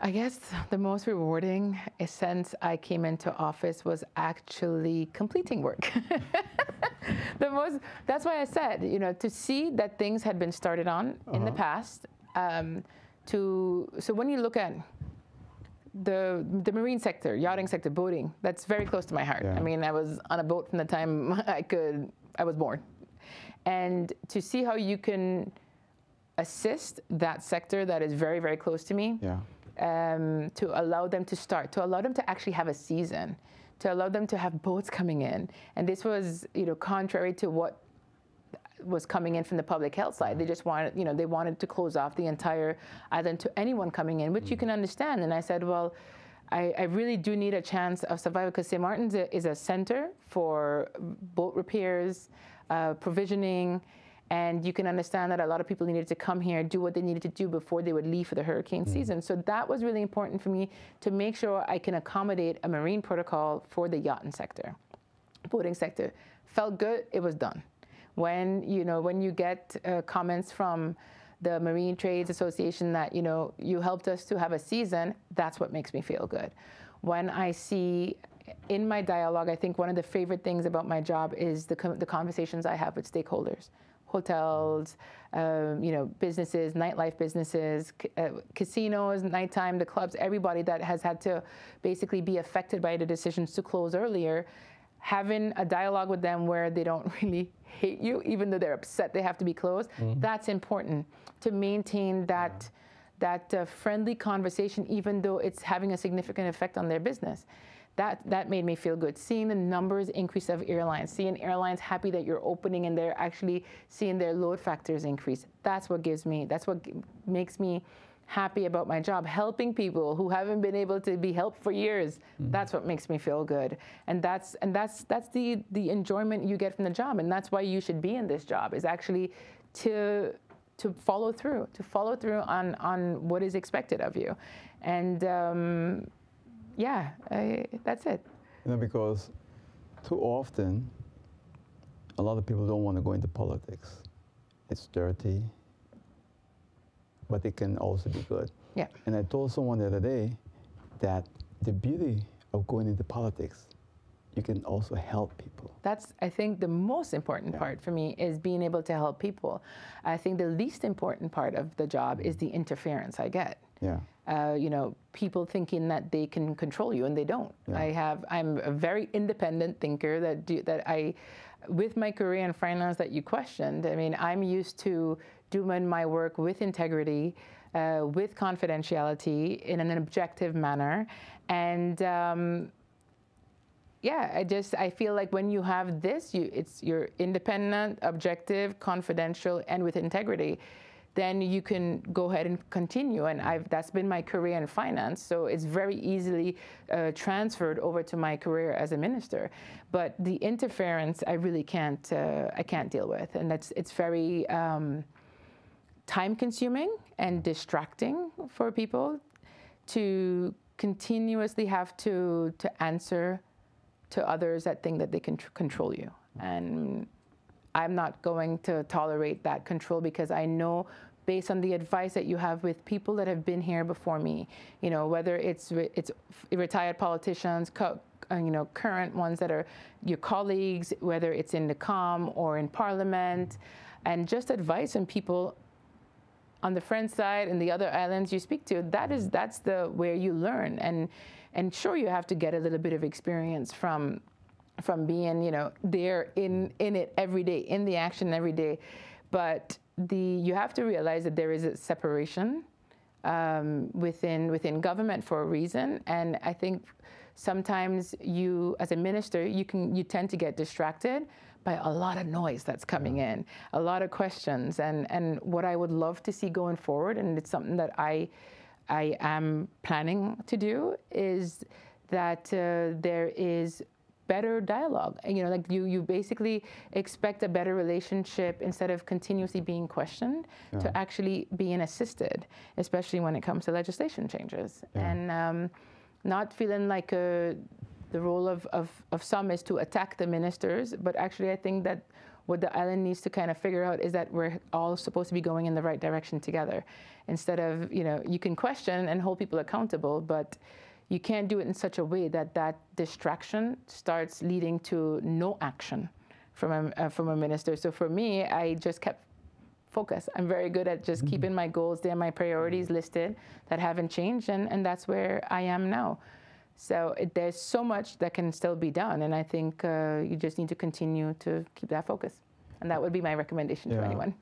I guess the most rewarding since I came into office was actually completing work. the most, that's why I said, you know, to see that things had been started on uh-huh. in the uh-huh. past. Um, to so when you look at the the marine sector, yachting sector, boating, that's very close to my heart. Yeah. I mean, I was on a boat from the time I could I was born, and to see how you can assist that sector that is very very close to me. Yeah. Um, to allow them to start, to allow them to actually have a season, to allow them to have boats coming in, and this was, you know, contrary to what was coming in from the public health side. They just wanted, you know, they wanted to close off the entire island to anyone coming in, which you can understand. And I said, well, I, I, really do need a chance of survival because St. Maarten's is a center for boat repairs, uh, provisioning, and you can understand that a lot of people needed to come here, do what they needed to do before they would leave for the hurricane mm. season. So that was really important for me to make sure I can accommodate a marine protocol for the yachting sector, boating sector. Felt good, it was done when you know when you get uh, comments from the Marine Trades Association that you know you helped us to have a season, that's what makes me feel good. When I see in my dialogue, I think one of the favorite things about my job is the the conversations I have with stakeholders, hotels, um, you know, businesses, nightlife businesses, uh, casinos, nighttime, the clubs, everybody that has had to basically be affected by the decisions to close earlier having a dialogue with them where they don't really hate you, even though they're upset they have to be closed, mm-hmm. that's important to maintain that. Yeah. That uh, friendly conversation, even though it's having a significant effect on their business, that that made me feel good. Seeing the numbers increase of airlines, seeing airlines happy that you're opening and they're actually seeing their load factors increase. That's what gives me. That's what makes me happy about my job, helping people who haven't been able to be helped for years. Mm-hmm. That's what makes me feel good, and that's and that's that's the the enjoyment you get from the job, and that's why you should be in this job is actually to to follow through, to follow through on on what is expected of you, and um, yeah, I, that's it. You know, because too often, a lot of people don't want to go into politics. It's dirty but it can also be good. Yeah. And I told someone the other day that the beauty of going into politics, you can also help people. That's, I think, the most important yeah. part for me is being able to help people. I think the least important part of the job is mm. the interference I get. Yeah. Uh, you know, people thinking that they can control you and they don't. Yeah. I have, I'm a very independent thinker that do, that I, with my career in finance that you questioned. I mean, I'm used to doing my work with integrity, uh, with confidentiality in an objective manner. And um, yeah, I just I feel like when you have this, you it's you're independent, objective, confidential, and with integrity. Then you can go ahead and continue, and I've that's been my career in finance, so it's very easily uh, transferred over to my career as a minister. But the interference, I really can't uh, I can't deal with, and that's it's very um, time consuming and distracting for people to continuously have to to answer to others that think that they can tr- control you. And i'm not going to tolerate that control because i know based on the advice that you have with people that have been here before me you know whether it's it's retired politicians uh, you know current ones that are your colleagues whether it's in the com or in parliament and just advice on people on the French side and the other islands you speak to, that is that's the where you learn. And and sure you have to get a little bit of experience from from being, you know, there in in it every day, in the action every day. But the you have to realize that there is a separation um, within within government for a reason. And I think sometimes you as a minister you can you tend to get distracted by a lot of noise that's coming in, a lot of questions, and and what I would love to see going forward, and it's something that I I am planning to do is that uh, there is better dialogue. You know, like you, you basically expect a better relationship instead of continuously being questioned yeah. to actually being assisted, especially when it comes to legislation changes. Yeah. And um, not feeling like a, the role of, of, of some is to attack the ministers, but actually I think that what the island needs to kind of figure out is that we're all supposed to be going in the right direction together. Instead of, you know, you can question and hold people accountable, but you can't do it in such a way that that distraction starts leading to no action from a, uh, from a minister. So for me, I just kept focus. I'm very good at just mm-hmm. keeping my goals there, my priorities listed that haven't changed, and, and that's where I am now. So it, there's so much that can still be done, and I think uh, you just need to continue to keep that focus. And that would be my recommendation yeah. to anyone.